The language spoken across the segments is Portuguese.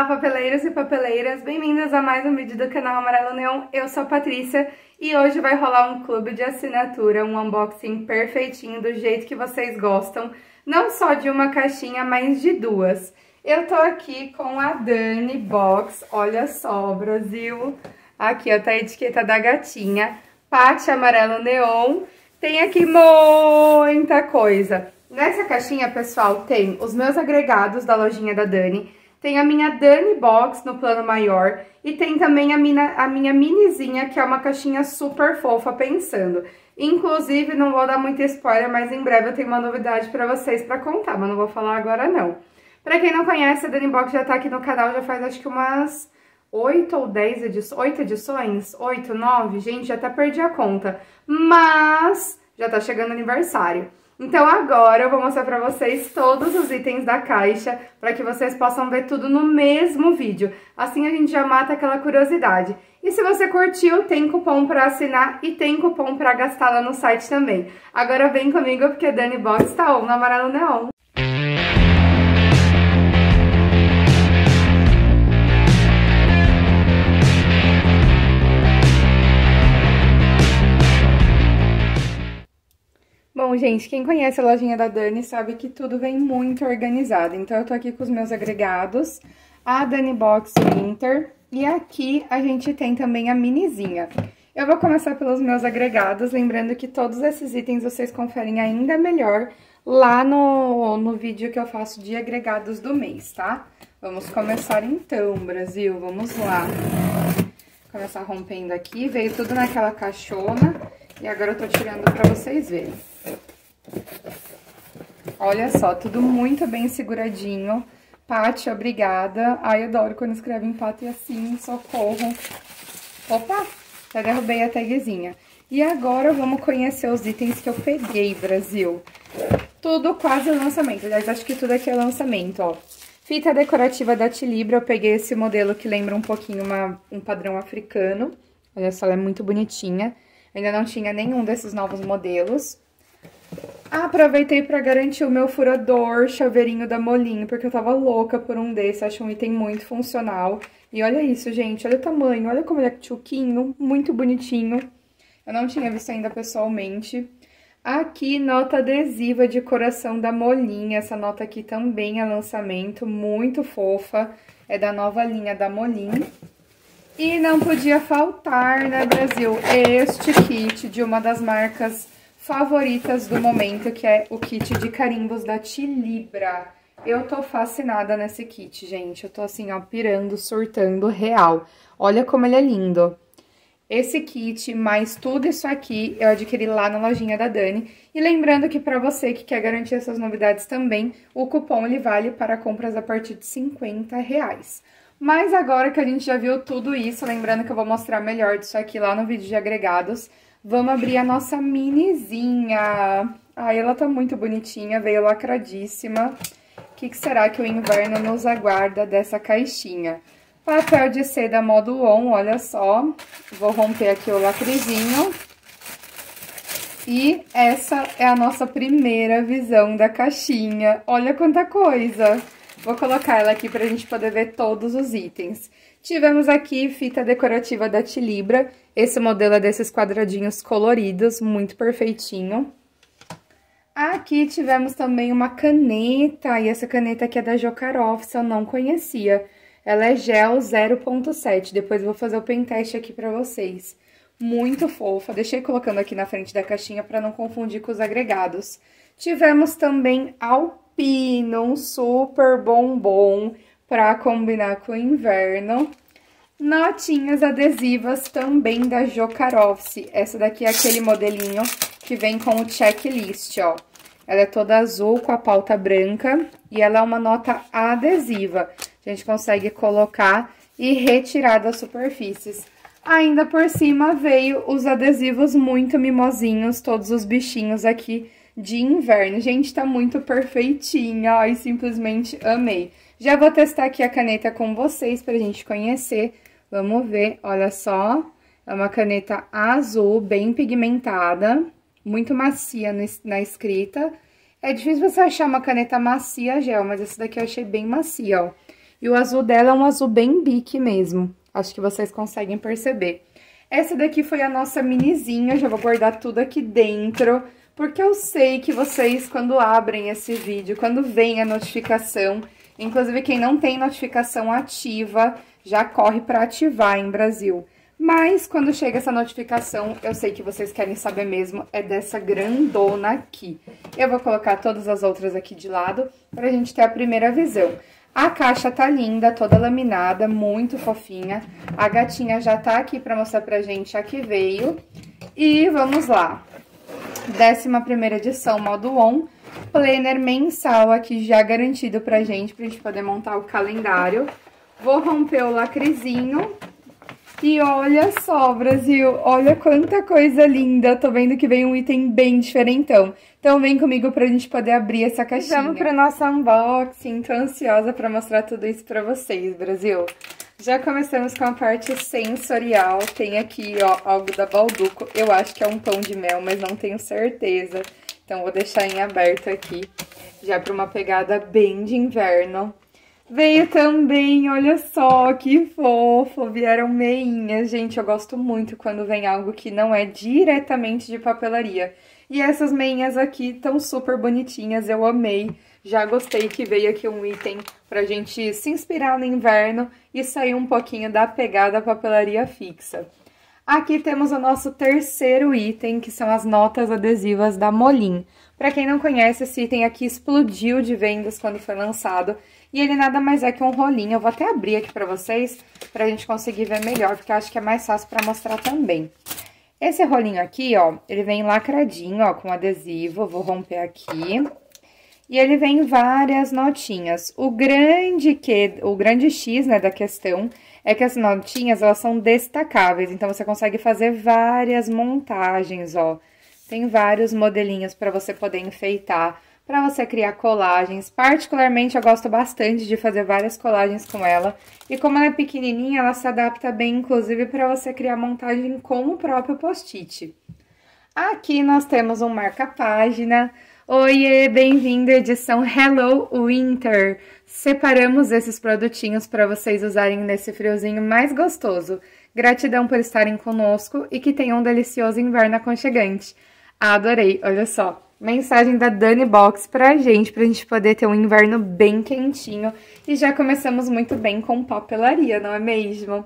Olá, papeleiros e papeleiras, bem-vindas a mais um vídeo do canal Amarelo Neon. Eu sou a Patrícia e hoje vai rolar um clube de assinatura, um unboxing perfeitinho do jeito que vocês gostam, não só de uma caixinha, mas de duas. Eu tô aqui com a Dani Box, olha só, Brasil. Aqui, ó, tá a etiqueta da gatinha, Pate Amarelo Neon. Tem aqui muita coisa. Nessa caixinha, pessoal, tem os meus agregados da lojinha da Dani, tem a minha Dani Box no plano maior e tem também a minha, a minha minizinha, que é uma caixinha super fofa, pensando. Inclusive, não vou dar muito spoiler, mas em breve eu tenho uma novidade pra vocês pra contar, mas não vou falar agora não. Pra quem não conhece, a Dani Box já tá aqui no canal, já faz acho que umas 8 ou 10 edições, 8 edições, 8, 9, gente, já até perdi a conta. Mas já tá chegando aniversário. Então agora eu vou mostrar pra vocês todos os itens da caixa, para que vocês possam ver tudo no mesmo vídeo. Assim a gente já mata aquela curiosidade. E se você curtiu, tem cupom para assinar e tem cupom para gastar lá no site também. Agora vem comigo porque Dani Box tá on no Amarelo Neon. Bom, gente, quem conhece a lojinha da Dani sabe que tudo vem muito organizado. Então, eu tô aqui com os meus agregados, a Dani Box Winter, e aqui a gente tem também a minizinha. Eu vou começar pelos meus agregados, lembrando que todos esses itens vocês conferem ainda melhor lá no, no vídeo que eu faço de agregados do mês, tá? Vamos começar então, Brasil, vamos lá. Começar rompendo aqui, veio tudo naquela caixona, e agora eu tô tirando pra vocês verem. Olha só, tudo muito bem seguradinho. Pati, obrigada. Ai, adoro quando escreve empate assim, socorro. Opa, já derrubei a tagzinha. E agora vamos conhecer os itens que eu peguei, Brasil. Tudo quase lançamento, aliás, acho que tudo aqui é lançamento, ó. Fita decorativa da Tilibra, eu peguei esse modelo que lembra um pouquinho uma, um padrão africano. Olha só, ela é muito bonitinha. Ainda não tinha nenhum desses novos modelos. Aproveitei para garantir o meu furador, chaveirinho da Molinho, porque eu tava louca por um desse, acho um item muito funcional. E olha isso, gente, olha o tamanho, olha como ele é tchuquinho, muito bonitinho. Eu não tinha visto ainda pessoalmente. Aqui, nota adesiva de coração da Molinha, essa nota aqui também é lançamento, muito fofa, é da nova linha da Molinho. E não podia faltar, né, Brasil, este kit de uma das marcas favoritas do momento, que é o kit de carimbos da Tilibra. Eu tô fascinada nesse kit, gente. Eu tô assim, ó, pirando, surtando, real. Olha como ele é lindo. Esse kit, mais tudo isso aqui, eu adquiri lá na lojinha da Dani. E lembrando que para você que quer garantir essas novidades também, o cupom ele vale para compras a partir de 50 reais. Mas agora que a gente já viu tudo isso, lembrando que eu vou mostrar melhor disso aqui lá no vídeo de agregados, Vamos abrir a nossa minizinha. Ai, ela tá muito bonitinha, veio lacradíssima. O que, que será que o inverno nos aguarda dessa caixinha? Papel de seda modo on, olha só. Vou romper aqui o lacrezinho. E essa é a nossa primeira visão da caixinha. Olha quanta coisa! Vou colocar ela aqui pra gente poder ver todos os itens. Tivemos aqui fita decorativa da Tilibra. Esse modelo é desses quadradinhos coloridos, muito perfeitinho. Aqui tivemos também uma caneta, e essa caneta aqui é da Jocaroff, eu não conhecia. Ela é gel 0.7, depois vou fazer o pen teste aqui pra vocês. Muito fofa, deixei colocando aqui na frente da caixinha para não confundir com os agregados. Tivemos também Alpino, um super bombom para combinar com o inverno. Notinhas adesivas também da Jocarovski. Essa daqui é aquele modelinho que vem com o checklist, ó. Ela é toda azul com a pauta branca e ela é uma nota adesiva. A gente consegue colocar e retirar das superfícies. Ainda por cima veio os adesivos muito mimosinhos, todos os bichinhos aqui de inverno. Gente, tá muito perfeitinha, ó, e simplesmente amei. Já vou testar aqui a caneta com vocês pra gente conhecer. Vamos ver, olha só. É uma caneta azul, bem pigmentada, muito macia na escrita. É difícil você achar uma caneta macia gel, mas essa daqui eu achei bem macia, ó. E o azul dela é um azul bem bique mesmo. Acho que vocês conseguem perceber. Essa daqui foi a nossa minizinha, já vou guardar tudo aqui dentro, porque eu sei que vocês, quando abrem esse vídeo, quando vem a notificação, inclusive quem não tem notificação ativa, já corre para ativar em Brasil. Mas quando chega essa notificação, eu sei que vocês querem saber mesmo, é dessa grandona aqui. Eu vou colocar todas as outras aqui de lado pra gente ter a primeira visão. A caixa tá linda, toda laminada, muito fofinha. A gatinha já tá aqui pra mostrar pra gente a que veio. E vamos lá. Décima primeira edição, modo on. Planner mensal aqui já garantido pra gente, pra gente poder montar o calendário. Vou romper o lacrezinho e olha só, Brasil, olha quanta coisa linda. Tô vendo que vem um item bem diferentão. Então vem comigo pra gente poder abrir essa caixinha. Vamos pra nossa unboxing. Tô ansiosa pra mostrar tudo isso pra vocês, Brasil. Já começamos com a parte sensorial. Tem aqui, ó, algo da Balduco. Eu acho que é um pão de mel, mas não tenho certeza. Então vou deixar em aberto aqui, já pra uma pegada bem de inverno. Veio também, olha só, que fofo, vieram meinhas. Gente, eu gosto muito quando vem algo que não é diretamente de papelaria. E essas meinhas aqui estão super bonitinhas, eu amei. Já gostei que veio aqui um item pra gente se inspirar no inverno e sair um pouquinho da pegada papelaria fixa. Aqui temos o nosso terceiro item, que são as notas adesivas da Molin. Para quem não conhece, esse item aqui explodiu de vendas quando foi lançado e ele nada mais é que um rolinho. Eu vou até abrir aqui pra vocês, pra gente conseguir ver melhor, porque eu acho que é mais fácil pra mostrar também. Esse rolinho aqui, ó, ele vem lacradinho, ó, com adesivo. Vou romper aqui. E ele vem várias notinhas. O grande que, o grande X, né, da questão é que as notinhas, elas são destacáveis. Então, você consegue fazer várias montagens, ó. Tem vários modelinhos para você poder enfeitar para você criar colagens. Particularmente, eu gosto bastante de fazer várias colagens com ela. E como ela é pequenininha, ela se adapta bem, inclusive, para você criar montagem com o próprio post-it. Aqui nós temos um marca-página. Oiê, bem-vindo à edição Hello Winter. Separamos esses produtinhos para vocês usarem nesse friozinho mais gostoso. Gratidão por estarem conosco e que tenham um delicioso inverno aconchegante. Adorei, olha só mensagem da Dani Box pra gente, pra gente poder ter um inverno bem quentinho. E já começamos muito bem com papelaria, não é mesmo?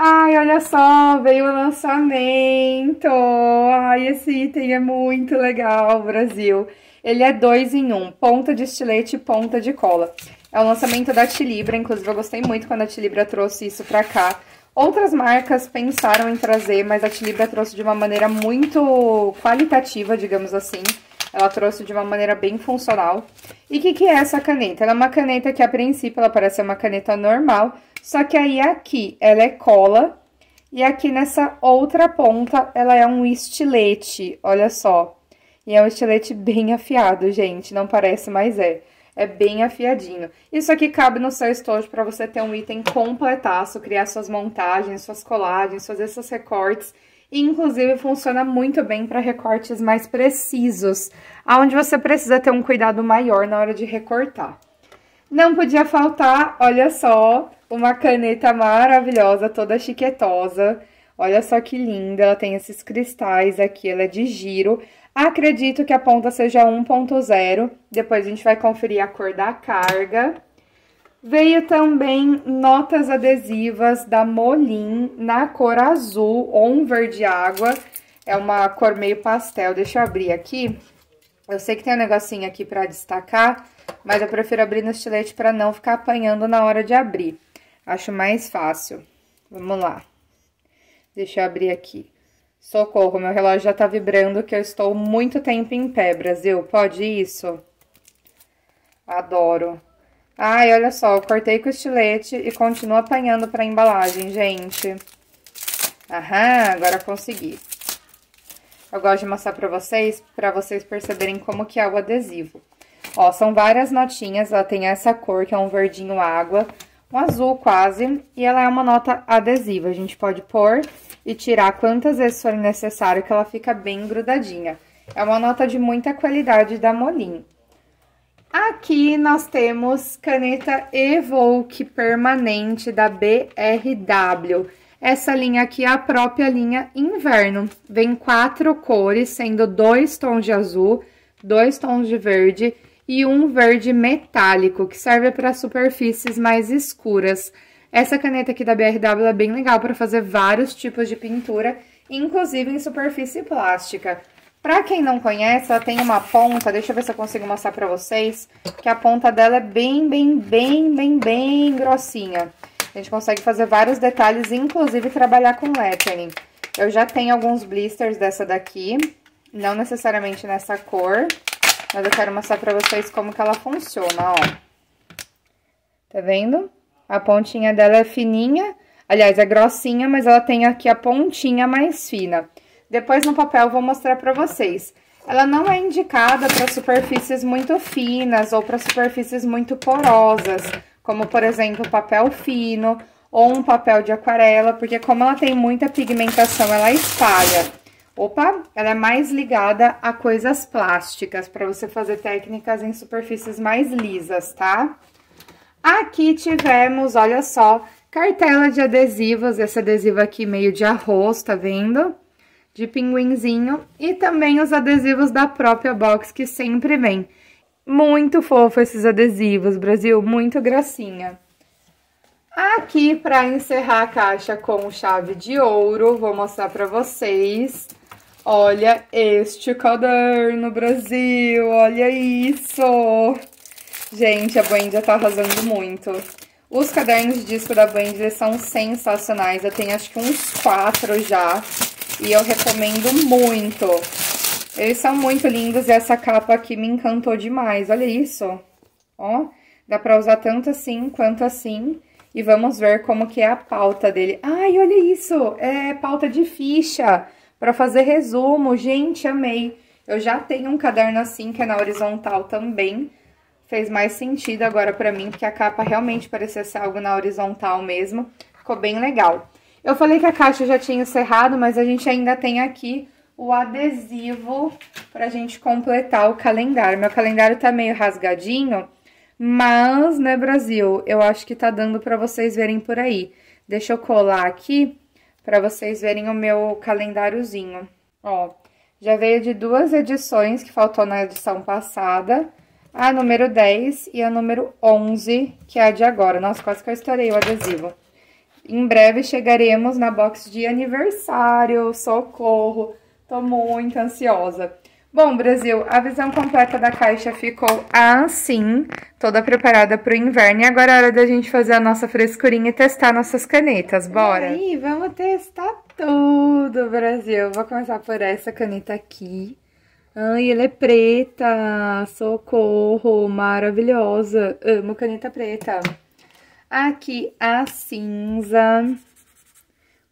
Ai, olha só, veio o lançamento! Ai, esse item é muito legal, Brasil. Ele é dois em um, ponta de estilete e ponta de cola. É o lançamento da Tilibra, inclusive eu gostei muito quando a Tilibra trouxe isso pra cá. Outras marcas pensaram em trazer, mas a Tilibra trouxe de uma maneira muito qualitativa, digamos assim. Ela trouxe de uma maneira bem funcional. E o que, que é essa caneta? Ela é uma caneta que, a princípio, ela parece uma caneta normal, só que aí aqui ela é cola e aqui nessa outra ponta ela é um estilete, olha só. E é um estilete bem afiado, gente, não parece, mas é. É bem afiadinho. Isso aqui cabe no seu estojo para você ter um item completaço, criar suas montagens, suas colagens, fazer seus recortes e, inclusive, funciona muito bem para recortes mais precisos, onde você precisa ter um cuidado maior na hora de recortar. Não podia faltar, olha só, uma caneta maravilhosa, toda chiquetosa. Olha só que linda, ela tem esses cristais aqui, ela é de giro. Acredito que a ponta seja 1.0, depois a gente vai conferir a cor da carga. Veio também notas adesivas da Molin na cor azul ou um verde água. É uma cor meio pastel. Deixa eu abrir aqui. Eu sei que tem um negocinho aqui pra destacar, mas eu prefiro abrir no estilete pra não ficar apanhando na hora de abrir. Acho mais fácil. Vamos lá. Deixa eu abrir aqui. Socorro, meu relógio já tá vibrando que eu estou muito tempo em pé, Brasil. Pode isso? Adoro. Ai, olha só, eu cortei com estilete e continuo apanhando pra embalagem, gente. Aham, agora consegui. Eu gosto de mostrar pra vocês, pra vocês perceberem como que é o adesivo. Ó, são várias notinhas, ela tem essa cor, que é um verdinho água, um azul quase, e ela é uma nota adesiva. A gente pode pôr e tirar quantas vezes for necessário, que ela fica bem grudadinha. É uma nota de muita qualidade da Molin. Aqui nós temos caneta Evoque permanente da BRW. Essa linha aqui é a própria linha inverno. Vem quatro cores, sendo dois tons de azul, dois tons de verde e um verde metálico, que serve para superfícies mais escuras. Essa caneta aqui da BRW é bem legal para fazer vários tipos de pintura, inclusive em superfície plástica. Pra quem não conhece, ela tem uma ponta, deixa eu ver se eu consigo mostrar pra vocês, que a ponta dela é bem, bem, bem, bem, bem grossinha. A gente consegue fazer vários detalhes, inclusive trabalhar com lettering. Eu já tenho alguns blisters dessa daqui, não necessariamente nessa cor, mas eu quero mostrar pra vocês como que ela funciona, ó. Tá vendo? A pontinha dela é fininha, aliás, é grossinha, mas ela tem aqui a pontinha mais fina. Depois no papel eu vou mostrar pra vocês. Ela não é indicada para superfícies muito finas ou para superfícies muito porosas, como por exemplo papel fino ou um papel de aquarela, porque como ela tem muita pigmentação, ela espalha. Opa, ela é mais ligada a coisas plásticas, para você fazer técnicas em superfícies mais lisas, tá? Aqui tivemos, olha só, cartela de adesivos, esse adesivo aqui meio de arroz, tá vendo? de pinguinzinho e também os adesivos da própria box que sempre vem. Muito fofo esses adesivos, Brasil, muito gracinha. Aqui, para encerrar a caixa com chave de ouro, vou mostrar para vocês. Olha este caderno, Brasil, olha isso! Gente, a Wendy tá arrasando muito. Os cadernos de disco da Wendy são sensacionais, eu tenho acho que uns quatro já. E eu recomendo muito. Eles são muito lindos e essa capa aqui me encantou demais. Olha isso. Ó, dá pra usar tanto assim quanto assim. E vamos ver como que é a pauta dele. Ai, olha isso. É pauta de ficha para fazer resumo. Gente, amei. Eu já tenho um caderno assim, que é na horizontal também. Fez mais sentido agora pra mim, porque a capa realmente parecia ser algo na horizontal mesmo. Ficou bem legal. Eu falei que a caixa já tinha encerrado, mas a gente ainda tem aqui o adesivo pra gente completar o calendário. Meu calendário tá meio rasgadinho, mas, né, Brasil, eu acho que tá dando pra vocês verem por aí. Deixa eu colar aqui pra vocês verem o meu calendáriozinho. Ó, já veio de duas edições que faltou na edição passada. A número 10 e a número 11, que é a de agora. Nossa, quase que eu estourei o adesivo. Em breve chegaremos na box de aniversário, socorro, tô muito ansiosa. Bom, Brasil, a visão completa da caixa ficou assim, toda preparada para o inverno. E agora é hora da gente fazer a nossa frescurinha e testar nossas canetas, bora? E aí, vamos testar tudo, Brasil. Vou começar por essa caneta aqui. Ai, ela é preta, socorro, maravilhosa. Amo caneta preta. Aqui a cinza,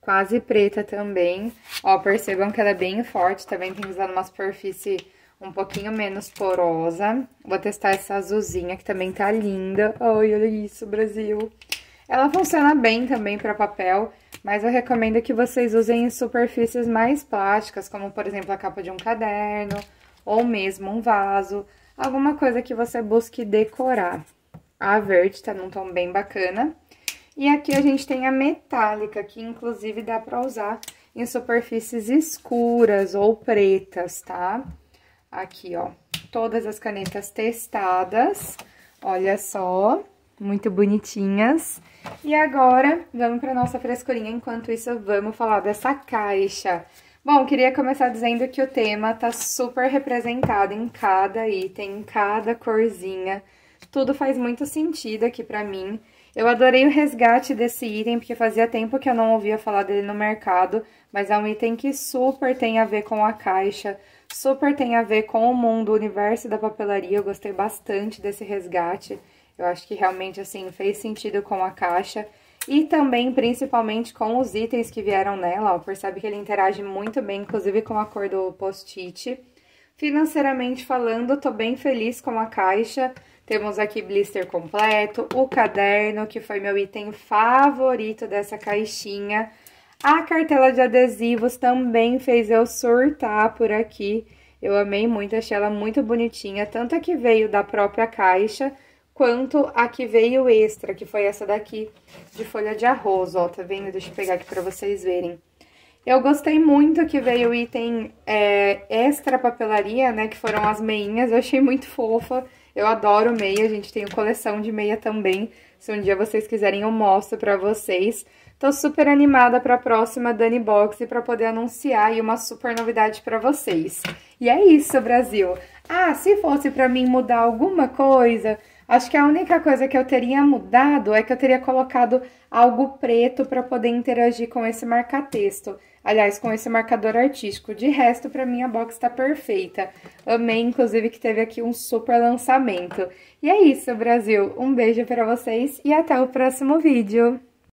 quase preta também. Ó, percebam que ela é bem forte, também tem usando uma superfície um pouquinho menos porosa. Vou testar essa azulzinha, que também tá linda. Ai, olha isso, Brasil. Ela funciona bem também para papel, mas eu recomendo que vocês usem em superfícies mais plásticas, como, por exemplo, a capa de um caderno, ou mesmo um vaso, alguma coisa que você busque decorar. A verde tá num tom bem bacana. E aqui a gente tem a metálica, que inclusive dá pra usar em superfícies escuras ou pretas, tá? Aqui, ó, todas as canetas testadas, olha só, muito bonitinhas. E agora, vamos pra nossa frescurinha, enquanto isso vamos falar dessa caixa. Bom, queria começar dizendo que o tema tá super representado em cada item, em cada corzinha, tudo faz muito sentido aqui pra mim. Eu adorei o resgate desse item, porque fazia tempo que eu não ouvia falar dele no mercado, mas é um item que super tem a ver com a caixa, super tem a ver com o mundo, o universo da papelaria. Eu gostei bastante desse resgate. Eu acho que realmente, assim, fez sentido com a caixa. E também, principalmente, com os itens que vieram nela, ó. Percebe que ele interage muito bem, inclusive com a cor do post-it. Financeiramente falando, tô bem feliz com a caixa. Temos aqui blister completo, o caderno, que foi meu item favorito dessa caixinha. A cartela de adesivos também fez eu surtar por aqui. Eu amei muito, achei ela muito bonitinha, tanto a que veio da própria caixa, quanto a que veio extra, que foi essa daqui de folha de arroz, ó, tá vendo? Deixa eu pegar aqui pra vocês verem. Eu gostei muito que veio o item é, extra papelaria, né, que foram as meinhas, eu achei muito fofa. Eu adoro meia, a gente tem coleção de meia também. Se um dia vocês quiserem, eu mostro pra vocês. Tô super animada pra próxima Dani Box pra poder anunciar aí uma super novidade pra vocês. E é isso, Brasil! Ah, se fosse pra mim mudar alguma coisa, acho que a única coisa que eu teria mudado é que eu teria colocado algo preto pra poder interagir com esse marca-texto. Aliás, com esse marcador artístico. De resto, pra mim, a box tá perfeita. Amei, inclusive, que teve aqui um super lançamento. E é isso, Brasil. Um beijo pra vocês e até o próximo vídeo.